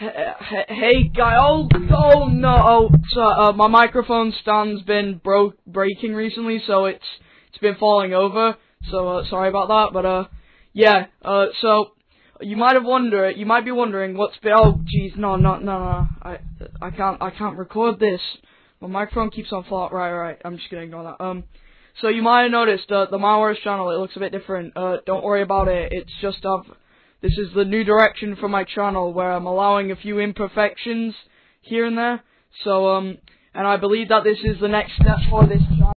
Hey, guy, oh, oh no, oh, so, uh, my microphone stand's been broke, breaking recently, so it's, it's been falling over, so, uh, sorry about that, but, uh, yeah, uh, so, you might have wondered, you might be wondering what's been, oh, jeez, no, no, no, no, I, I can't, I can't record this, my microphone keeps on falling, right, right, I'm just gonna ignore that, um, so you might have noticed, uh, the Malrus channel, it looks a bit different, uh, don't worry about it, it's just, I've, this is the new direction for my channel where I'm allowing a few imperfections here and there. So, um, and I believe that this is the next step for this channel.